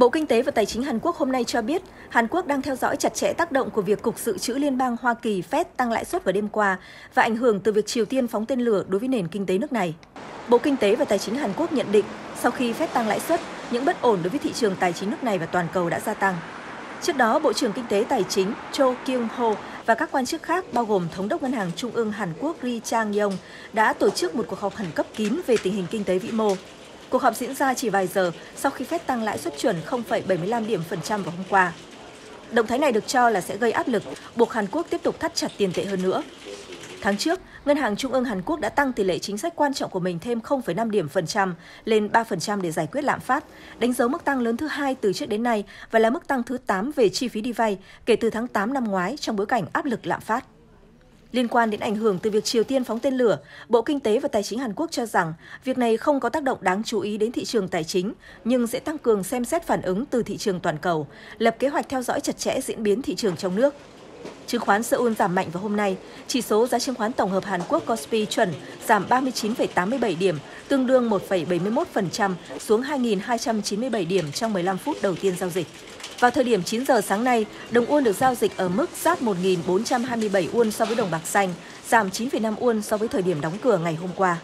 Bộ Kinh tế và Tài chính Hàn Quốc hôm nay cho biết, Hàn Quốc đang theo dõi chặt chẽ tác động của việc Cục Dự trữ Liên bang Hoa Kỳ Fed tăng lãi suất vào đêm qua và ảnh hưởng từ việc Triều Tiên phóng tên lửa đối với nền kinh tế nước này. Bộ Kinh tế và Tài chính Hàn Quốc nhận định, sau khi Fed tăng lãi suất, những bất ổn đối với thị trường tài chính nước này và toàn cầu đã gia tăng. Trước đó, Bộ trưởng Kinh tế Tài chính Cho Kyung Ho và các quan chức khác bao gồm Thống đốc Ngân hàng Trung ương Hàn Quốc Ri Chang Yong đã tổ chức một cuộc họp khẩn cấp kín về tình hình kinh tế vĩ mô. Cuộc họp diễn ra chỉ vài giờ sau khi Fed tăng lãi suất chuẩn 0,75 điểm phần trăm vào hôm qua. Động thái này được cho là sẽ gây áp lực, buộc Hàn Quốc tiếp tục thắt chặt tiền tệ hơn nữa. Tháng trước, Ngân hàng Trung ương Hàn Quốc đã tăng tỷ lệ chính sách quan trọng của mình thêm 0,5 điểm phần trăm lên 3% để giải quyết lạm phát, đánh dấu mức tăng lớn thứ hai từ trước đến nay và là mức tăng thứ 8 về chi phí đi vay kể từ tháng 8 năm ngoái trong bối cảnh áp lực lạm phát. Liên quan đến ảnh hưởng từ việc Triều Tiên phóng tên lửa, Bộ Kinh tế và Tài chính Hàn Quốc cho rằng việc này không có tác động đáng chú ý đến thị trường tài chính, nhưng sẽ tăng cường xem xét phản ứng từ thị trường toàn cầu, lập kế hoạch theo dõi chặt chẽ diễn biến thị trường trong nước. Chứng khoán Seoul giảm mạnh vào hôm nay, chỉ số giá chứng khoán tổng hợp Hàn Quốc Kospi chuẩn giảm 39,87 điểm, tương đương 1,71% xuống 2.297 điểm trong 15 phút đầu tiên giao dịch. Vào thời điểm 9 giờ sáng nay, đồng won được giao dịch ở mức sát 1.427 won so với đồng bạc xanh, giảm 9,5 won so với thời điểm đóng cửa ngày hôm qua.